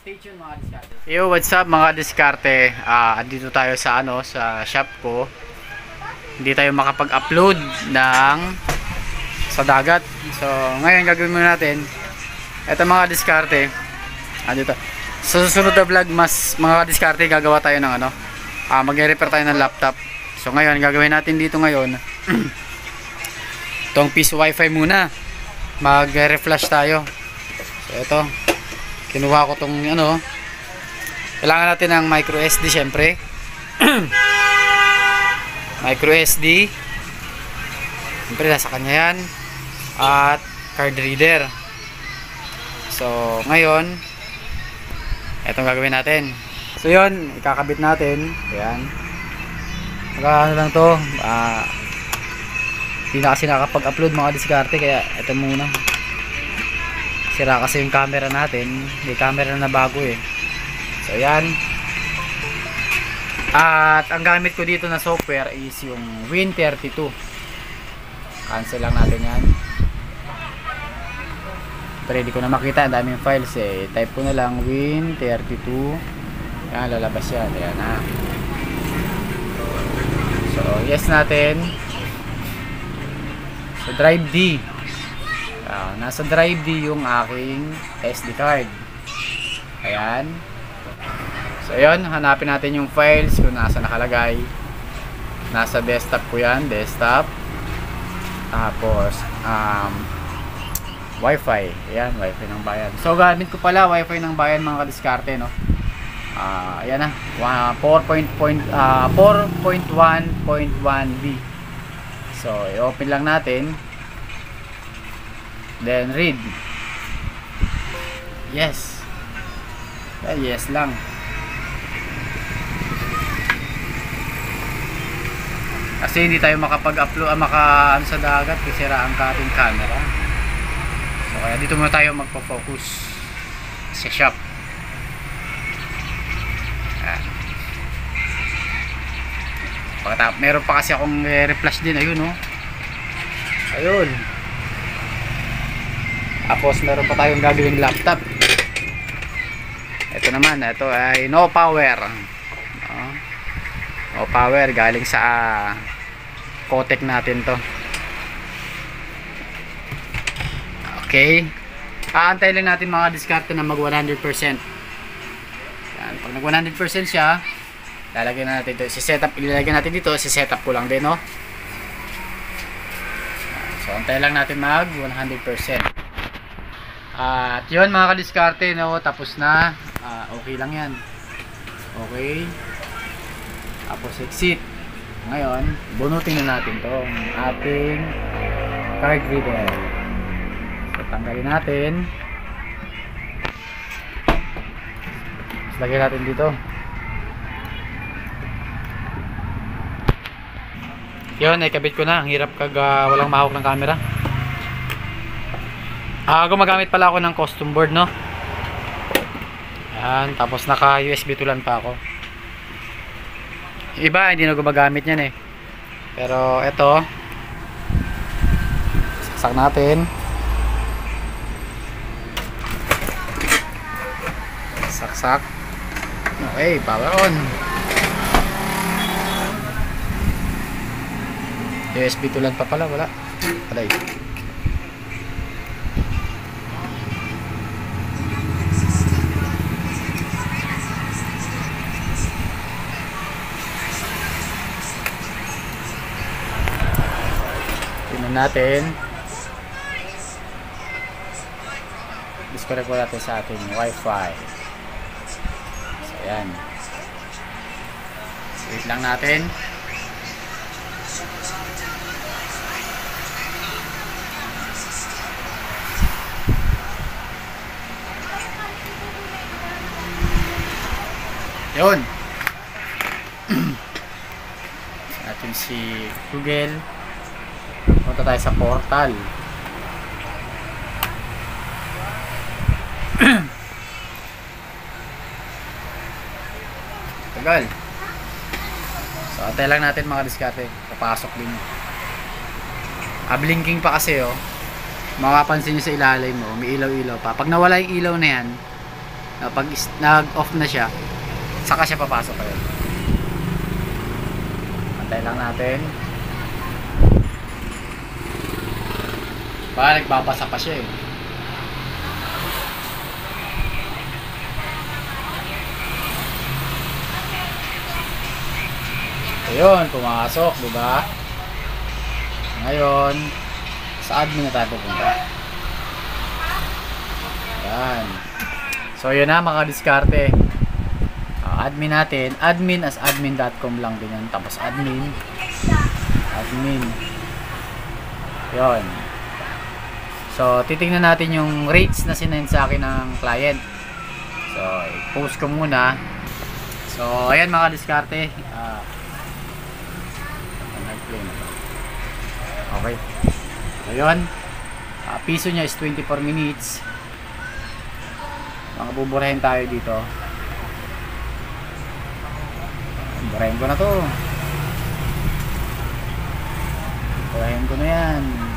Stay tuned mga diskarte. Yo, what's up mga diskarte? Ah, andito tayo sa ano, sa shop ko. Hindi tayo makapag-upload ng sa dagat. So, ngayon gagawin muna natin. Ito mga diskarte. Andito. Sa susunod na vlog, mas mga diskarte gagawa tayo ng ano. Ah, magre-repair tayo ng laptop. So, ngayon gagawin natin dito ngayon. Itong piece wifi muna. Mag-reflash tayo. So, ito. Kinuha ko tong ano. Kailangan natin ng micro SD syempre. micro SD. Syempre nasa kanya yan. At card reader. So, ngayon, itong gagawin natin. So, yun, ikakabit natin. Ayan. Saka ano lang to, ah, hindi na kasi nakapag-upload mga diskarte, kaya ito muna. Sira kasi yung camera natin, may camera na bago eh. So, ayan. At ang gamit ko dito na software is yung Win32. Cancel lang natin yan. Pero ko na makita, ang daming files eh. Type ko na lang Win32. Yan, lalabas yan. Ayan na. So, yes natin. So, drive D. Ah, nasa drive D yung aking SD card. Ayan. So, ayun. Hanapin natin yung files kung nasa nakalagay. Nasa desktop ko yan. Desktop. Tapos, um, Wi-Fi. Ayan, Wi-Fi ng bayan. So, gamit ko pala Wi-Fi ng bayan mga kadiskarte, no? Ah, ayan na. 4.1.1.1B. So, i-open lang natin. Then, read. Yes. Yeah, yes lang. Kasi hindi tayo makapag-upload, ah, maka ano sa dagat kasi ang ating camera. So, kaya dito muna tayo magpo-focus sa shop. Ayan. Pagkatap, meron pa kasi akong eh, reflash din, ayun oh. Ayun. Tapos meron pa tayong gagawing laptop. Ito naman, ito ay no power. No, no power galing sa uh, natin to. Okay. Aantay lang natin mga diskarte na mag 100%. Yan, pag nag 100% siya, lalagyan na natin ito. Si-setup, ilalagay natin dito, si-setup ko lang din, no? So, antay lang natin mag 100%. At yun mga kadiskarte, no, tapos na. Ah, okay lang yan. Okay. Tapos exit. Ngayon, bunutin na natin to ating card reader. So, tanggalin natin. Tapos lagyan natin dito. Yun, ikabit ko na. Ang hirap kag uh, walang mahawak ng camera. Ah, gumagamit pala ako ng custom board, no? Yan, tapos naka USB tulan pa ako. Iba, hindi na gumagamit yan eh. Pero, ito. Saksak natin. Saksak. Okay, power on. USB tulan pa pala, wala. Alay. Tingnan natin. Disconnect ko natin sa ating wifi. So, ayan. Wait lang natin. Yun. natin si Google. Punta tayo sa portal. Tagal. So, antay lang natin mga diskarte. Papasok din. Ah, blinking pa kasi oh. Makapansin nyo sa ilalim mo, may ilaw-ilaw pa. Pag nawala yung ilaw na yan, pag is- nag-off na siya, saka siya papasok kayo. Antay lang natin. Baka nagbabasa pa siya eh. Ayun, pumasok, di ba? Ngayon, sa admin na tayo pupunta. Yan. So, yun na mga diskarte. Ah, admin natin. Admin as admin.com lang din yan. Tapos admin. Admin. Yun. So, titingnan natin yung rates na sinend sa akin ng client. So, i-post ko muna. So, ayan mga diskarte. Ah, na to. Okay. So, yun. Ah, piso niya is 24 minutes. Mga buburahin tayo dito. Buburahin ko na to. Buburahin ko na yan.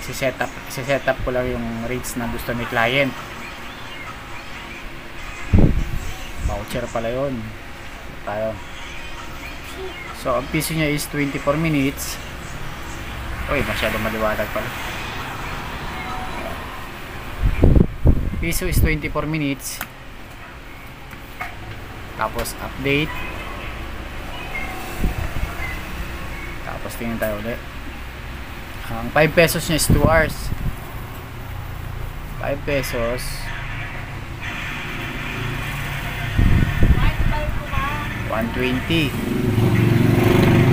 Isi-set up, isi-set up ko lang yung rates na gusto ni client. Voucher pala yun. Tayo. So, ang piso niya is 24 minutes. Uy, masyado maliwanag pala. Piso is 24 minutes. Tapos, update. Tapos, tingin tayo ulit. Ang 5 pesos niya is 2 hours. 5 pesos. 120.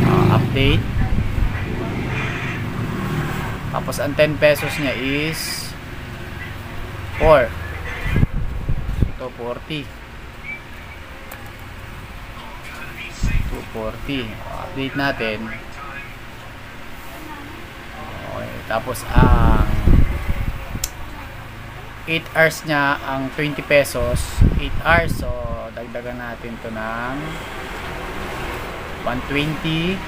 Ah, update. Tapos ang 10 pesos niya is 4. Ito 40. 240. Update natin. Okay, tapos ang 8 hours niya ang 20 pesos. 8 hours so dagdagan natin to ng 120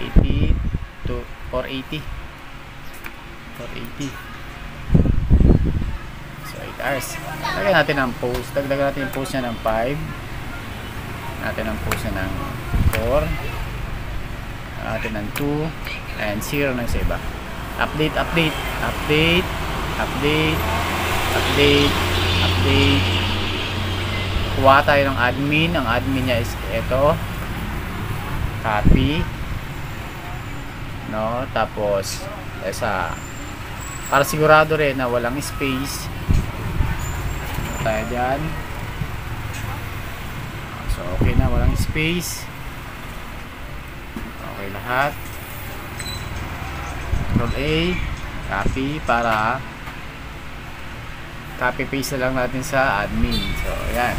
80 to 480 480 so 8 hours. Dagdagan natin ang post. Dagdagan natin yung post niya ng 5 natin ang post niya ng 4 natin ng 2 and 0 na sa iba. Update update update update update update. Kuha tayo ng admin. Ang admin niya is ito copy. No tapos sa para sigurado rin na walang space. Tayo dyan. So okay na walang space okay lahat. Control A copy para copy paste lang natin sa admin. So ayan.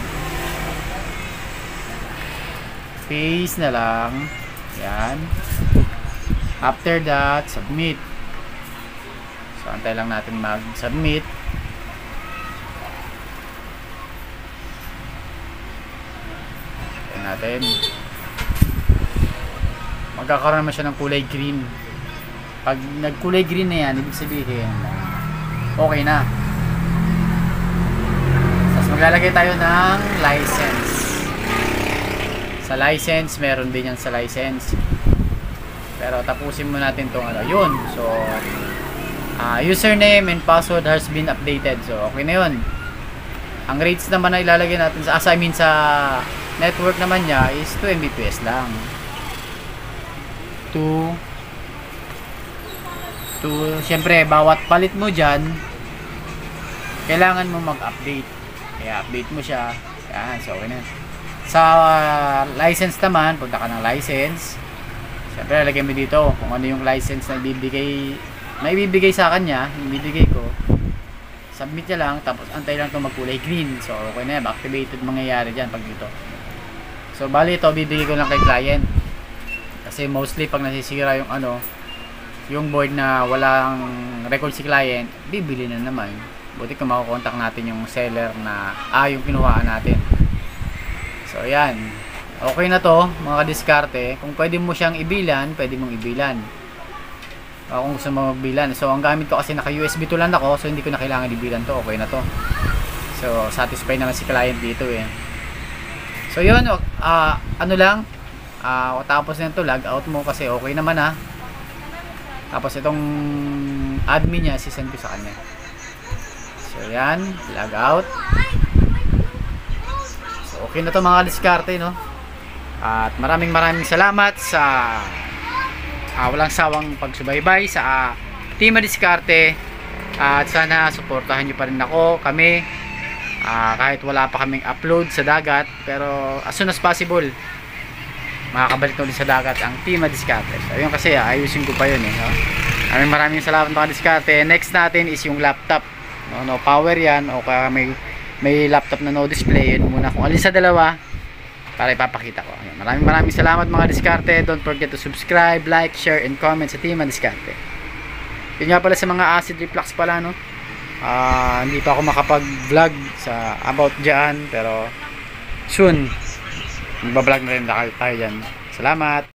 Paste na lang. Yan after that submit. So antay lang natin mag submit ayan natin magkakaroon naman siya ng kulay green. Pag nagkulay green na yan ibig sabihin okay na. Tapos maglalagay tayo ng license. Sa license meron din yan sa license. Pero tapusin mo natin tong ano yun. So uh, username and password has been updated. So okay na yun. Ang rates naman na ilalagay natin sa as I mean sa network naman niya is 2 Mbps lang 2 to syempre bawat palit mo dyan kailangan mo mag-update. Kaya update mo siya. Yan so okay na. Sa uh, license naman punta ka ng license. Syempre lagay mo dito kung ano yung license na ibibigay na ibibigay sa kanya ibibigay ko. Submit niya lang tapos antay lang ito magkulay green. So okay na activated mangyayari dyan pag dito. So bali ito bibigay ko lang kay client kasi mostly pag nasisira yung ano yung board na walang record si client, bibili na naman. Buti kung makukontak natin yung seller na, ah, yung kinuhaan natin. So, ayan. Okay na to, mga diskarte. Kung pwede mo siyang ibilan, pwede mong ibilan. O kung gusto mo magbilan. So, ang gamit ko kasi naka USB to lang ako, so hindi ko na kailangan ibilan to. Okay na to. So, satisfied naman si client dito eh. So, yun. ah ano lang, ah tapos nito, log out mo kasi okay naman ah. Tapos itong admin niya, sisend ko sa kanya. So, yan. Log out. So, okay na to mga diskarte, no? At maraming maraming salamat sa ah, walang sawang pagsubaybay sa ah, Team Diskarte. at sana suportahan nyo pa rin ako, kami. Ah, kahit wala pa kaming upload sa dagat, pero as soon as possible, makakabalik ulit sa dagat ang Team Diskarte. So, yun kasi ah, ayusin ko pa yun eh. No? Maraming salamat mga diskarte. Next natin is yung laptop. No, no power yan o kaya may may laptop na no display yun muna kung alin sa dalawa para ipapakita ko. Ayan. Maraming maraming salamat mga diskarte. Don't forget to subscribe, like, share, and comment sa Team Diskarte. Yun nga pala sa mga acid reflux pala no. Ah, hindi pa ako makapag-vlog sa about diyan pero soon magba-vlog na rin tayo dyan. Salamat.